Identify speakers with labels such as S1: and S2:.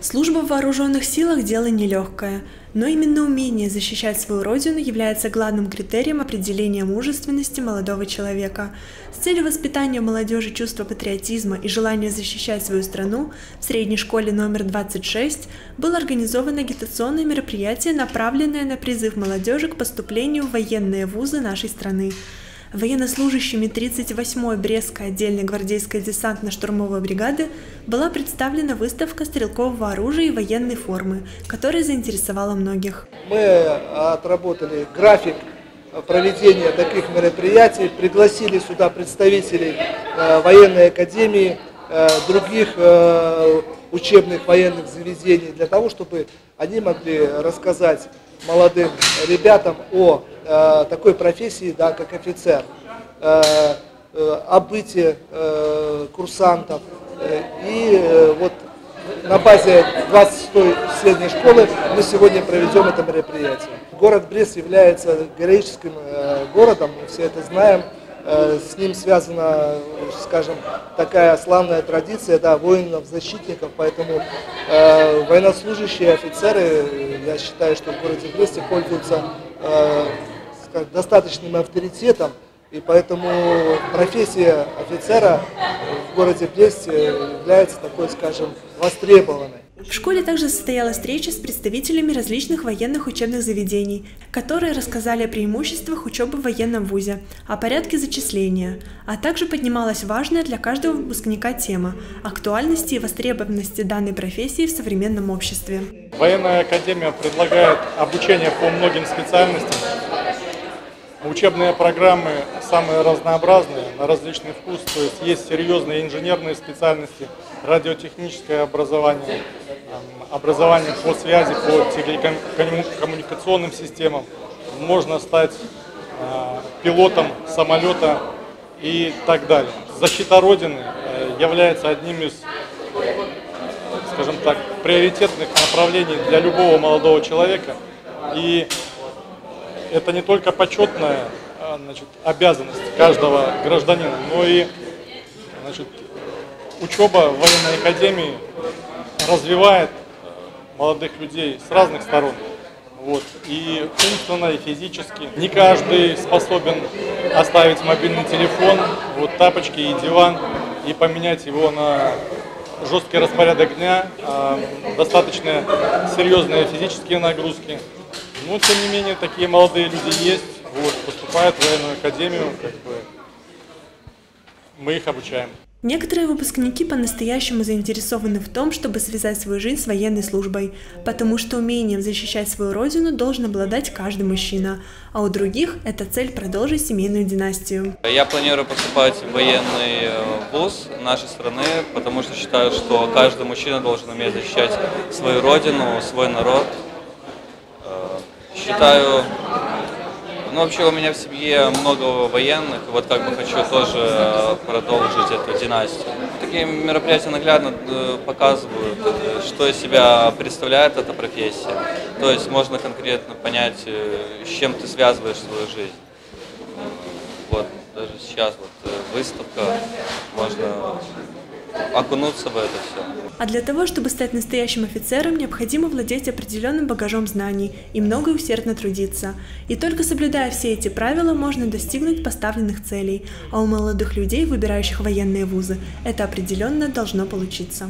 S1: Служба в вооруженных силах – дело нелегкое, но именно умение защищать свою родину является главным критерием определения мужественности молодого человека. С целью воспитания молодежи чувства патриотизма и желания защищать свою страну в средней школе номер 26 было организовано агитационное мероприятие, направленное на призыв молодежи к поступлению в военные вузы нашей страны военнослужащими 38-й Брестской отдельной гвардейской десантно-штурмовой бригады была представлена выставка стрелкового оружия и военной формы, которая заинтересовала многих.
S2: Мы отработали график проведения таких мероприятий, пригласили сюда представителей э, военной академии, э, других э, учебных военных заведений, для того, чтобы они могли рассказать молодым ребятам о э, такой профессии, да, как офицер, э, э, о э, курсантов. Э, и э, вот на базе 26-й средней школы мы сегодня проведем это мероприятие. Город Брест является героическим э, городом, мы все это знаем. Э, с ним связана, скажем, такая славная традиция да, воинов-защитников, поэтому э, военнослужащие офицеры, я считаю, что в городе Бресте пользуются э, достаточным авторитетом, и поэтому профессия офицера в городе Бресте является такой, скажем, востребованной.
S1: В школе также состоялась встреча с представителями различных военных учебных заведений, которые рассказали о преимуществах учебы в военном вузе, о порядке зачисления, а также поднималась важная для каждого выпускника тема – актуальности и востребованности данной профессии в современном обществе.
S3: Военная академия предлагает обучение по многим специальностям, Учебные программы самые разнообразные, на различный вкус, то есть есть серьезные инженерные специальности, радиотехническое образование, образование по связи, по телекоммуникационным системам. Можно стать а, пилотом самолета и так далее. Защита Родины э, является одним из, скажем так, приоритетных направлений для любого молодого человека. И это не только почетная а, значит, обязанность каждого гражданина, но и значит, учеба в военной академии развивает молодых людей с разных сторон. Вот. И умственно, и физически. Не каждый способен оставить мобильный телефон, вот тапочки и диван, и поменять его на жесткий распорядок дня, а, достаточно серьезные физические нагрузки. Но, тем не менее, такие молодые люди есть, вот, поступают в военную академию, как бы мы их обучаем.
S1: Некоторые выпускники по-настоящему заинтересованы в том, чтобы связать свою жизнь с военной службой, потому что умением защищать свою родину должен обладать каждый мужчина, а у других это цель продолжить семейную династию.
S4: Я планирую поступать в военный э, вуз нашей страны, потому что считаю, что каждый мужчина должен уметь защищать свою родину, свой народ. Э, считаю, ну, вообще у меня в семье много военных, вот как бы хочу тоже э, продолжить эту династию. Такие мероприятия наглядно э, показывают, э, что из себя представляет эта профессия. То есть можно конкретно понять, с чем ты связываешь свою жизнь. Вот даже сейчас вот выставка, можно окунуться в это все.
S1: А для того, чтобы стать настоящим офицером, необходимо владеть определенным багажом знаний и много усердно трудиться. И только соблюдая все эти правила, можно достигнуть поставленных целей. А у молодых людей, выбирающих военные вузы, это определенно должно получиться.